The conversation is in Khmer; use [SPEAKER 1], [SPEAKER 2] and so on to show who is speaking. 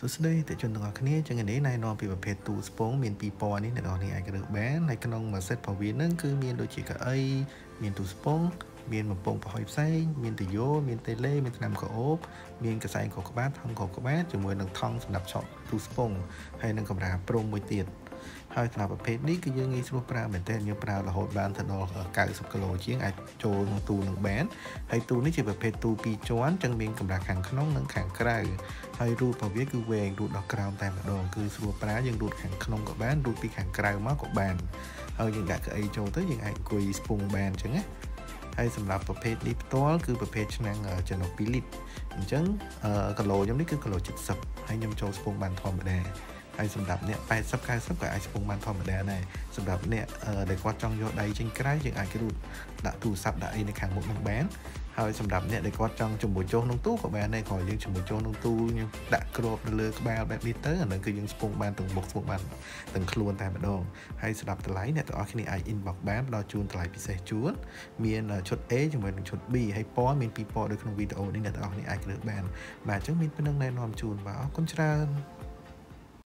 [SPEAKER 1] សួស្តីតេជនទាំងអស់គ្នាចឹងនេះណែនាំពីប្រភេទទូស្ពងមានពីរពណ៌នេះអ្នកនរគ្នាអាចរើសបានហើយក្នុងមួយសេតរបស់វានឹងគឺមានដូចជាកៅអីមានទូស្ពងមានបំពង់ប្រហុយផ្សេងមានតយោមានតេលេមានថ្នាំកោបមានកសែងកក្បាតថង់កក្បាតជាមួយនឹងថង់សម្រាប់ឆក់ទូស្ពងហើយនឹងកម្រាលព្រំមួយទៀត ហើយសម្រាប់ប្រភេទនេះគឺយើងងាយស្រួលប្រើមែនទែនយើងប្រើរហូតបានទៅដល់90គីឡូជាងអាចចូលក្នុងទូនឹងបានហើយទូនេះជាប្រភេទទូ2ជាន់ចឹងមានកម្រាស់ខាងក្នុងនិងខាងក្រៅហើយរូតរបស់វាគឺវែងរូតដល់ក្រោមតែម្ដងគឺស្រួលប្រើយើងរូតខាងក្នុងក៏បានរូតពីខាងក្រៅមកក៏បានហើយយើងដាក់កៅអីចូលទៅយើងអាចអង្គុយស្ពង់បានចឹងណាហើយសម្រាប់ប្រភេទនេះផ្ទាល់គឺប្រភេទឆ្នាំងចំណុះ2លីត្រអញ្ចឹងគីឡូខ្ញុំនេះគឺគីឡូ70ហើយខ្ញុំចូលស្ពង់បានធម្មតា ហើយសម្រាប់អ្នក80 90ក៏អាចស្ពងបានធម្មតាដែរសម្រាប់អ្នកដែលគាត់ចង់យកដៃចេញក្រៅយើងអាចរូតដាក់ទូរស័ព្ទដាក់អីនៅខាងមុខនឹងបានហើយសម្រាប់អ្នកដែលគាត់ចង់ជំនួយចុះក្នុងទូក៏បានដែរគ្រាន់យើងជំនួយចុះក្នុងទូយើងដាក់គ្របនៅលើក្បាលបែបនេះទៅអានឹងគឺយើងស្ពងបានទាំងមុខស្ពងបានទាំងខ្លួនតែម្ដងហើយសម្រាប់តម្លៃអ្នកទាំងអស់គ្នាអាច inbox បានផ្ដល់ជូនតម្លៃពិសេសជូនមានឈុត A ជាមួយនឹងឈុត B ហើយពណ៌មានពីរពណ៌ដូចក្នុងវីដេអូនេះអ្នកទាំងអស់គ្នាអាចជ្រើសបានបាទអញ្ចឹងមានប៉ុណ្្នឹងណែនាំជូនបាទអរគុណច្រើន